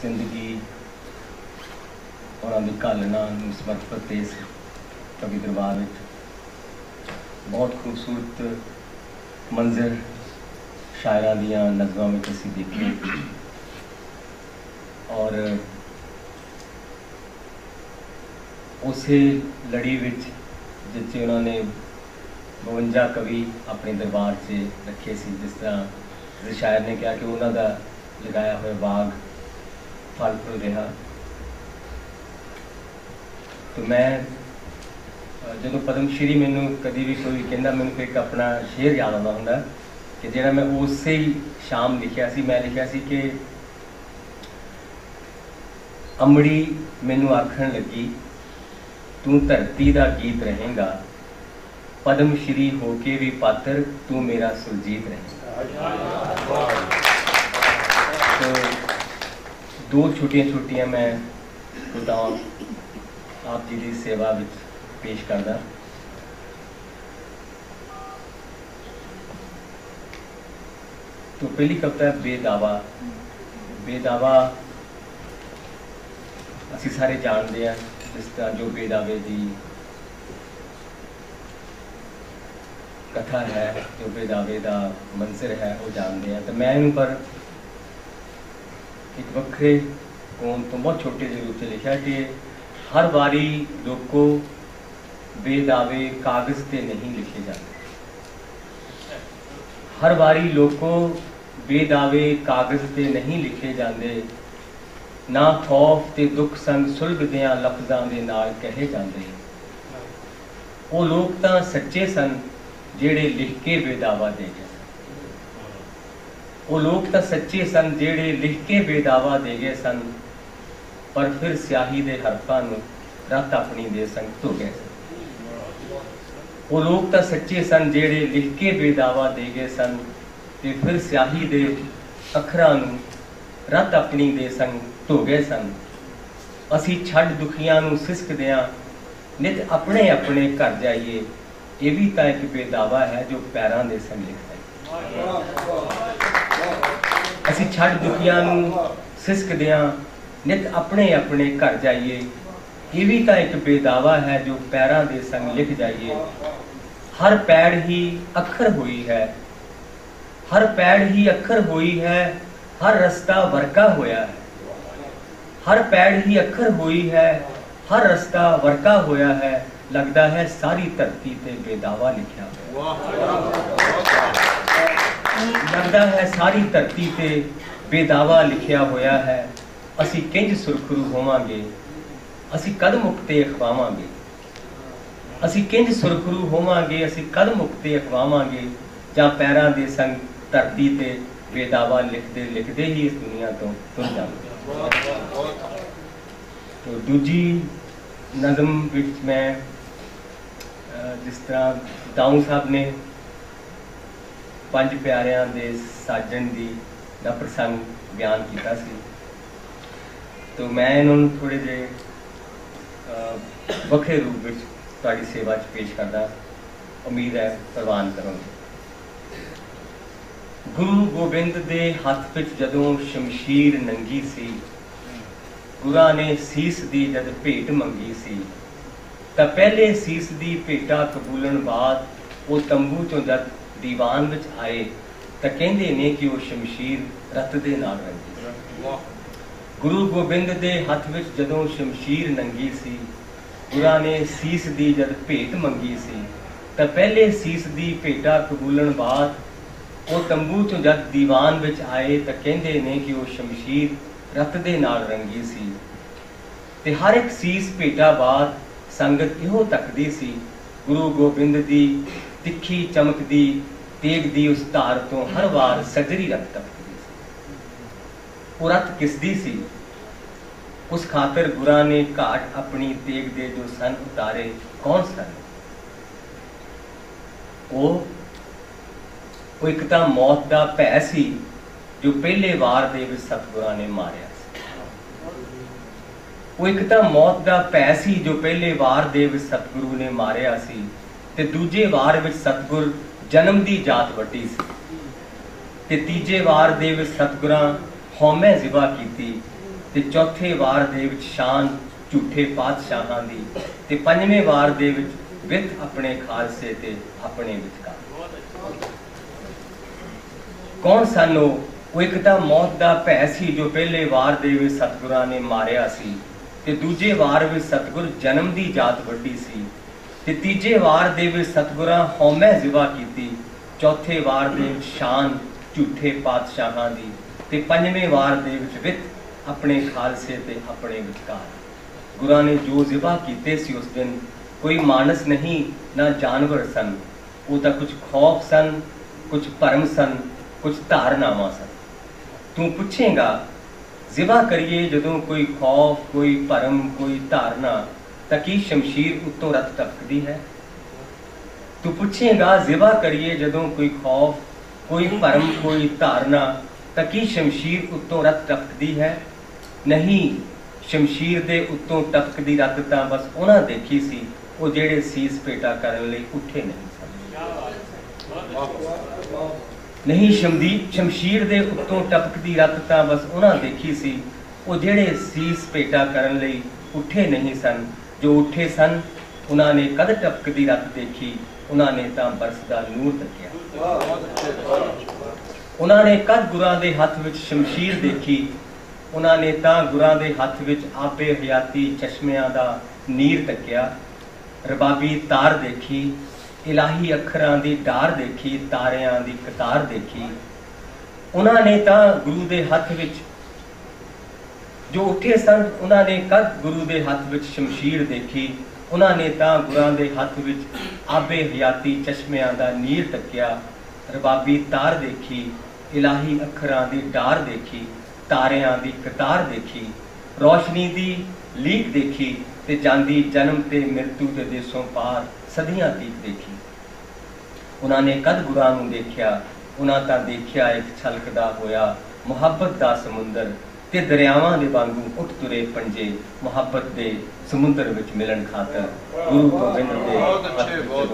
ਜ਼ਿੰਦਗੀ ਉਹਨਾਂ ਦੀ ਕਾਲਨਾ ਨੂੰ ਸਮਰਪਿਤ ਇਸ ਕਵੀ ਦਰਬਾਰ ਵਿੱਚ। ਬਹੁਤ ਖੂਬਸੂਰਤ ਮੰਜ਼ਰ ਸ਼ਾਇਰਾਂ ਦੀਆਂ ਨਜ਼ਮਾਂ ਵਿੱਚ ਅਸੀਂ ਦੇਖੇ ਔਰ ਉਸੇ ਲੜੀ ਵਿੱਚ ਜਿੱਥੇ ਉਹਨਾਂ ਨੇ 52 ਕਵੀ ਆਪਣੇ ਦਰਬਾਰ 'ਚ ਰੱਖੇ ਸੀ, ਜਿਸ ਤਰ੍ਹਾਂ ਸ਼ਾਇਰ ਨੇ ਕਿਹਾ ਕਿ ਉਹਨਾਂ ਦਾ ਲਗਾਇਆ ਹੋਇਆ ਬਾਗ ਫਲ ਫੁੱਲ ਰਿਹਾ। ਤੇ ਮੈਂ ਜਦੋਂ ਪਦਮ ਸ਼੍ਰੀ ਮੈਨੂੰ ਕਦੀ ਵੀ ਕੋਈ ਕਹਿੰਦਾ ਮੈਨੂੰ ਕੋਈ ਇੱਕ ਆਪਣਾ ਸ਼ੇਰ ਯਾਦ ਆਉਂਦਾ ਹੁੰਦਾ ਕਿ ਜਿਹੜਾ ਮੈਂ ਉਸੇ ਹੀ ਸ਼ਾਮ ਲਿਖਿਆ ਸੀ ਮੈਂ ਲਿਖਿਆ ਸੀ ਕਿ ਅੰਮੜੀ ਮੈਨੂੰ ਆਖਣ ਲੱਗੀ ਤੂੰ ਧਰਤੀ ਦਾ ਗੀਤ ਰਹੇਗਾ ਪਦਮ ਸ਼੍ਰੀ ਹੋ ਕੇ ਵੀ ਪਾਤਰ ਤੂੰ ਮੇਰਾ ਸੁਰਜੀਤ ਰਹੇਗਾ। ਦੋ ਛੋਟੀਆਂ ਛੋਟੀਆਂ ਮੈਂ ਖੁਦਾ ਆਪ ਜੀ ਦੀ ਸੇਵਾ ਵਿੱਚ ਪੇਸ਼ ਕਰਦਾ। ਤੋ ਪਹਿਲੀ ਕਵਿਤਾ ਹੈ ਬੇਦਾਵਾ। ਬੇਦਾਵਾ ਅਸੀਂ ਸਾਰੇ ਜਾਣਦੇ ਹਾਂ, ਜਿਸ ਤਰ੍ਹਾਂ ਜੋ ਬੇਦਾਵੇ ਦੀ ਕਥਾ ਹੈ, ਜੋ ਬੇਦਾਵੇ ਦਾ ਮੰਜ਼ਰ ਹੈ, ਉਹ ਜਾਣਦੇ ਹਾਂ। ਤੇ ਮੈਂ ਇਹਨੂੰ ਪਰ ਇੱਕ ਵੱਖਰੇ ਕੌਮ ਤੋਂ ਬਹੁਤ ਛੋਟੇ ਜਿਹੇ ਰੂਪ 'ਚ ਲਿਖਿਆ ਕਿ ਹਰ ਵਾਰੀ ਲੋਕੋ ਬੇਦਾਵੇ ਕਾਗਜ਼ ਤੇ ਨਹੀਂ ਲਿਖੇ ਜਾਂਦੇ। ਹਰ ਵਾਰੀ ਲੋਕੋ ਬੇਦਾਵੇ ਕਾਗਜ਼ ਤੇ ਨਹੀਂ ਲਿਖੇ ਜਾਂਦੇ, ਨਾ ਖੌਫ ਤੇ ਦੁੱਖ ਸੰਗ ਸੁਲਗਦਿਆਂ ਲਫ਼ਜ਼ਾਂ ਦੇ ਨਾਲ ਕਹੇ ਜਾਂਦੇ। ਉਹ ਲੋਕ ਤਾਂ ਸੱਚੇ ਸਨ ਜਿਹੜੇ ਲਿਖ ਕੇ ਬੇਦਾਵਾ ਦੇ ਗਏ। ਉਹ ਲੋਕ ਤਾਂ ਸੱਚੇ ਸਨ ਜਿਹੜੇ ਲਿਖ ਕੇ ਬੇਦਾਵਾ ਦੇ ਗਏ ਸਨ। ਪਰ ਫਿਰ ਸਿਆਹੀ ਦੇ ਹਰਫਾਂ ਨੂੰ ਰੱਤ ਆਪਣੀ ਦੇ ਸੰਗ ਧੋ ਗਏ। ਸਨ ਉਹ ਲੋਕ ਤਾਂ ਸੱਚੇ ਸਨ ਜਿਹੜੇ ਲਿਖ ਕੇ ਬੇਦਾਵਾ ਦੇ ਗਏ ਸਨ ਤੇ ਫਿਰ ਸਿਆਹੀ ਦੇ ਅੱਖਰਾਂ ਨੂੰ ਰੱਤ ਆਪਣੀ ਦੇ ਸੰਗ ਧੋ ਗਏ ਸਨ। ਅਸੀਂ ਛੱਡ ਦੁਖੀਆਂ ਨੂੰ ਸਿਸਕਦਿਆਂ ਨਿਤ ਆਪਣੇ ਆਪਣੇ ਘਰ ਜਾਈਏ। ਇਹ ਵੀ ਤਾਂ ਇੱਕ ਬੇਦਾਵਾ ਹੈ ਜੋ ਪੈਰਾਂ ਦੇ ਸੰਗ ਲਿਖਦਾ ਹੈ। ਅਸੀਂ ਛੱਡ ਦੁਖੀਆਂ ਨੂੰ ਸਿਸਕਦਿਆਂ ਨਿਤ ਆਪਣੇ ਆਪਣੇ ਘਰ ਜਾਈਏ। ਇਹ ਵੀ ਤਾਂ ਇੱਕ ਬੇਦਾਵਾ ਹੈ ਜੋ ਪੈਰਾਂ ਦੇ ਸੰਗ ਲਿਖ ਜਾਈਏ। ਹਰ ਪੈੜ ਹੀ ਅੱਖਰ ਹੋਈ ਹੈ। ਹਰ ਪੈੜ ਹੀ ਅੱਖਰ ਹੋਈ ਹੈ, ਹਰ ਰਸਤਾ ਵਰਕਾ ਹੋਇਆ ਹੈ। ਹਰ ਪੈੜ ਹੀ ਅੱਖਰ ਹੋਈ ਹੈ, ਹਰ ਰਸਤਾ ਵਰਕਾ ਹੋਇਆ ਹੈ। ਲੱਗਦਾ ਹੈ ਸਾਰੀ ਧਰਤੀ ਤੇ ਬੇਦਾਵਾ ਲਿਖਿਆ ਹੋਇਆ ਲੱਗਦਾ ਹੈ ਸਾਰੀ ਧਰਤੀ ਤੇ ਬੇਦਾਵਾ ਲਿਖਿਆ ਹੋਇਆ ਹੈ, ਅਸੀਂ ਕਿੰਜ ਸੁਰਖਰੂ ਹੋਵਾਂਗੇ? ਅਸੀਂ ਕਦਮ ਮੁਕਤੇ ਅਖਵਾਵਾਂਗੇ। ਅਸੀਂ ਕਿੰਜ ਸੁਰਖਰੂ ਹੋਵਾਂਗੇ? ਅਸੀਂ ਕਦ ਮੁਕਤੇ ਅਖਵਾਵਾਂਗੇ। ਜਾਂ ਪੈਰਾਂ ਦੇ ਸੰਗ ਧਰਤੀ ਤੇ ਬੇਦਾਵਾ ਲਿਖਦੇ ਲਿਖਦੇ ਹੀ ਇਸ ਦੁਨੀਆ ਤੋਂ ਤੁਰ ਜਾਵਾਂਗੇ। ਤੋ ਦੂਜੀ ਨਜ਼ਮ ਵਿੱਚ ਮੈਂ ਜਿਸ ਤਰ੍ਹਾਂ ਦਾਊ ਸਾਹਿਬ ਨੇ ਪੰਜ ਪਿਆਰਿਆਂ ਦੇ ਸਾਜਣ ਦੀ ਦਾ ਪ੍ਰਸੰਗ ਬਿਆਨ ਕੀਤਾ ਸੀ। ਤੋ ਮੈਂ ਇਹਨਾਂ ਨੂੰ ਥੋੜੇ ਜਿਹੇ ਵੱਖਰੇ ਰੂਪ ਵਿੱਚ ਤੁਹਾਡੀ ਸੇਵਾ 'ਚ ਪੇਸ਼ ਕਰਦਾ। ਉਮੀਦ ਹੈ ਪ੍ਰਵਾਨ ਕਰੋਗੇ। ਗੁਰੂ ਗੋਬਿੰਦ ਦੇ ਹੱਥ ਵਿੱਚ ਜਦੋਂ ਸ਼ਮਸ਼ੀਰ ਨੰਗੀ ਸੀ, ਗੁਰਾਂ ਨੇ ਸੀਸ ਦੀ ਜਦ ਭੇਟ ਮੰਗੀ ਸੀ, ਤਾਂ ਪਹਿਲੇ ਸੀਸ ਦੀ ਭੇਟਾ ਕਬੂਲਣ ਬਾਅਦ ਉਹ ਤੰਬੂ ਚੋਂ ਜਦ ਦੀਵਾਨ ਵਿੱਚ ਆਏ, ਤਾਂ ਕਹਿੰਦੇ ਨੇ ਕਿ ਉਹ ਸ਼ਮਸ਼ੀਰ ਰਤ ਦੇ ਨਾਲ ਰੰਗੀ ਗੁਰੂ ਗੋਬਿੰਦ ਦੇ ਹੱਥ ਵਿੱਚ ਜਦੋਂ ਸ਼ਮਸ਼ੀਰ ਨੰਗੀ ਸੀ, ਗੁਰਾਂ ਨੇ ਸੀਸ ਦੀ ਜਦ ਭੇਟ ਮੰਗੀ ਸੀ, ਤਾਂ ਪਹਿਲੇ ਸੀਸ ਦੀ ਭੇਟਾ ਕਬੂਲਣ ਬਾਅਦ ਉਹ ਤੰਬੂ ਤੋਂ ਜਦ ਦੀਵਾਨ ਵਿੱਚ ਆਏ, ਤਾਂ ਕਹਿੰਦੇ ਨੇ ਕਿ ਉਹ ਸ਼ਮਸ਼ੀਰ ਰਤ ਦੇ ਨਾਲ ਰੰਗੀ ਸੀ। ਤੇ ਹਰ ਇੱਕ ਸੀਸ ਭੇਟਾ ਬਾਅਦ ਸੰਗਤ ਇਹੋ ਤੱਕਦੀ ਸੀ, ਗੁਰੂ ਗੋਬਿੰਦ ਦੀ ਤਿੱਖੀ ਚਮਕਦੀ ਤੇਗ ਦੀ ਉਸ ਧਾਰ ਤੋਂ ਹਰ ਵਾਰ ਸਜਰੀ ਰਤ ਤੱਕਦੀ ਸੀ। ਉਹ ਰਤ ਕਿਸਦੀ ਸੀ? ਉਸ ਖਾਤਰ ਗੁਰਾਂ ਨੇ ਘਾਟ ਆਪਣੀ ਤੇਗ ਦੇ ਜੋ ਸਨ ਉਤਾਰੇ, ਕੌਣ ਸਨ? ਉਹ ਉਹ ਇੱਕ ਤਾਂ ਮੌਤ ਦਾ ਭੈ ਸੀ, ਜੋ ਪਹਿਲੇ ਵਾਰ ਦੇ ਵਿੱਚ ਸਤਿਗੁਰਾਂ ਨੇ ਮਾਰਿਆ ਸੀ। ਉਹ ਇੱਕ ਤਾਂ ਮੌਤ ਦਾ ਭੈ ਸੀ, ਜੋ ਪਹਿਲੇ ਵਾਰ ਦੇ ਵਿੱਚ ਸਤਿਗੁਰੂ ਨੇ ਮਾਰਿਆ ਸੀ। ਤੇ ਦੂਜੇ ਵਾਰ ਵਿੱਚ ਸਤਿਗੁਰ ਜਨਮ ਦੀ ਜਾਤ ਵੱਡੀ ਸੀ। ਤੇ ਤੀਜੇ ਵਾਰ ਦੇ ਵਿੱਚ ਸਤਿਗੁਰਾਂ ਹਉਮੈ ਜ਼ਿਬਾ ਕੀਤੀ ਤੇ ਚੌਥੇ ਵਾਰ ਦੇ ਵਿੱਚ ਸ਼ਾਨ ਝੂਠੇ ਪਾਤਸ਼ਾਹਾਂ ਦੀ ਤੇ ਪੰਜਵੇਂ ਵਾਰ ਦੇ ਵਿੱਚ ਵਿਤ ਆਪਣੇ ਖਾਲਸੇ ਤੇ ਆਪਣੇ ਵਿਚਕਾਰ। ਕੌਣ ਸਨ ਉਹ? ਉਹ ਇੱਕ ਤਾਂ ਮੌਤ ਦਾ ਭੈ ਸੀ ਜੋ ਪਹਿਲੇ ਵਾਰ ਦੇ ਵਿੱਚ ਸਤਿਗੁਰਾਂ ਨੇ ਮਾਰਿਆ ਸੀ ਤੇ ਦੂਜੇ ਵਾਰ ਵਿੱਚ ਸਤਿਗੁਰ ਜਨਮ ਦੀ ਜਾਤ ਵੱਡੀ ਸੀ ਤੇ ਤੀਜੇ ਵਾਰ ਦੇ ਵਿੱਚ ਸਤਿਗੁਰਾਂ ਹਉਮੈ ਜ਼ਿਵਾ ਕੀਤੀ, ਚੌਥੇ ਵਾਰ ਦੇ ਵਿੱਚ ਸ਼ਾਨ ਝੂਠੇ ਪਾਤਸ਼ਾਹਾਂ ਦੀ ਤੇ ਪੰਜਵੇਂ ਵਾਰ ਦੇ ਵਿੱਚ ਵਿਤ ਆਪਣੇ ਖਾਲਸੇ ਤੇ ਆਪਣੇ ਵਿਚਕਾਰ। ਗੁਰਾਂ ਨੇ ਜੋ ਜ਼ਿਵਾ ਕੀਤੇ ਸੀ ਉਸ ਦਿਨ ਕੋਈ ਮਾਨਸ ਨਹੀਂ, ਨਾ ਜਾਨਵਰ ਸਨ। ਉਹ ਤਾਂ ਕੁਝ ਖੌਫ ਸਨ, ਕੁਝ ਭਰਮ ਸਨ, ਕੁਝ ਧਾਰਨਾਵਾਂ ਸਨ। ਤੂੰ ਪੁੱਛੇਗਾ ਜ਼ਿਵਾ ਕਰੀਏ ਜਦੋਂ ਕੋਈ ਖੌਫ, ਕੋਈ ਭਰਮ, ਕੋਈ ਧਾਰਨਾ ਤਾਂ ਕੀ ਸ਼ਮਸ਼ੀਰ ਉੱਤੋਂ ਰੱਤ ਟਪਕਦੀ ਹੈ? ਤੂੰ ਪੁੱਛੇਗਾ ਜ਼ਿਵਾ ਕਰੀਏ ਜਦੋਂ ਕੋਈ ਖੌਫ, ਕੋਈ ਭਰਮ, ਕੋਈ ਧਾਰਨਾ, ਤਾਂ ਕੀ ਸ਼ਮਸ਼ੀਰ ਉੱਤੋਂ ਰੱਤ ਟਪਕਦੀ ਹੈ? ਨਹੀਂ, ਸ਼ਮਸ਼ੀਰ ਦੇ ਉੱਤੋਂ ਟਪਕਦੀ ਰੱਤ ਤਾਂ ਬਸ ਉਹਨਾਂ ਦੇਖੀ ਸੀ, ਉਹ ਜਿਹੜੇ ਸੀਸ ਪੇਟਾ ਕਰਨ ਲਈ ਉੱਠੇ ਨਹੀਂ ਸਨ। ਨਹੀਂ ਸ਼ਮਦੀਪ ਸ਼ਮਸ਼ੀਰ ਦੇ ਉੱਤੋਂ ਟਪਕਦੀ ਰੱਤ ਤਾਂ ਬਸ ਉਹਨਾਂ ਦੇਖੀ ਸੀ, ਉਹ ਜਿਹੜੇ ਸੀਸ ਪੇਟਾ ਕਰਨ ਲਈ ਉੱਠੇ ਨਹੀਂ ਸਨ ਜੋ ਉੱਠੇ ਸਨ, ਉਹਨਾਂ ਨੇ ਕਦ ਟਪਕਦੀ ਰੱਤ ਦੇਖੀ, ਉਹਨਾਂ ਨੇ ਤਾਂ ਬਰਸ ਦਾ ਨੂਰ ਤੱਕਿਆ ਉਹਨਾਂ ਨੇ ਕਦ ਗੁਰਾਂ ਦੇ ਹੱਥ ਵਿੱਚ ਸ਼ਮਸ਼ੀਰ ਦੇਖੀ, ਉਹਨਾਂ ਨੇ ਤਾਂ ਗੁਰਾਂ ਦੇ ਹੱਥ ਵਿੱਚ ਆਪੇ ਹਯਾਤੀ ਚਸ਼ਮਿਆਂ ਦਾ ਨੀਰ ਤੱਕਿਆ ਰਬਾਬੀ ਤਾਰ ਦੇਖੀ, ਇਲਾਹੀ ਅੱਖਰਾਂ ਦੀ ਡਾਰ ਦੇਖੀ, ਤਾਰਿਆਂ ਦੀ ਕਤਾਰ ਦੇਖੀ। ਉਹਨਾਂ ਨੇ ਤਾਂ ਗੁਰੂ ਦੇ ਹੱਥ ਵਿੱਚ ਜੋ ਉੱਠੇ ਸਨ, ਉਹਨਾਂ ਨੇ ਕਦ ਗੁਰੂ ਦੇ ਹੱਥ ਵਿੱਚ ਸ਼ਮਸ਼ੀਰ ਦੇਖੀ? ਉਹਨਾਂ ਨੇ ਤਾਂ ਗੁਰਾਂ ਦੇ ਹੱਥ ਵਿੱਚ ਆਬੇ ਹਯਾਤੀ ਚਸ਼ਮਿਆਂ ਦਾ ਨੀਰ ਤੱਕਿਆ ਰਬਾਬੀ ਤਾਰ ਦੇਖੀ, ਇਲਾਹੀ ਅੱਖਰਾਂ ਦੀ ਡਾਰ ਦੇਖੀ, ਤਾਰਿਆਂ ਦੀ ਕਤਾਰ ਦੇਖੀ, ਰੋਸ਼ਨੀ ਦੀ ਲੀਕ ਦੇਖੀ ਤੇ ਜਾਂਦੀ ਜਨਮ ਤੇ ਮਰਤੂ ਦੇ ਦੇਸੋਂ ਪਾਰ ਸਦੀਆਂ ਤੀਕ ਦੇਖੀ। ਉਹਨਾਂ ਨੇ ਕਦ ਗੁਰਾਂ ਨੂੰ ਦੇਖਿਆ? ਉਹਨਾਂ ਤਾਂ ਦੇਖਿਆ ਇੱਕ ਛਲਕਦਾ ਹੋਇਆ ਮੁਹੱਬਤ ਦਾ ਸਮੁੰਦਰ। ਤੇ ਦਰਿਆਵਾਂ ਦੇ ਵਾਂਗੂ ਉੱਠ ਤੁਰੇ ਪੰਜੇ ਮੁਹੱਬਤ ਦੇ ਸਮੁੰਦਰ ਵਿੱਚ ਮਿਲਣ ਖਾਤਰ ਗੁਰੂ ਗੋਬਿੰਦ ਦੇ ਬਹੁਤ ਅੱਛੇ ਬਹੁਤ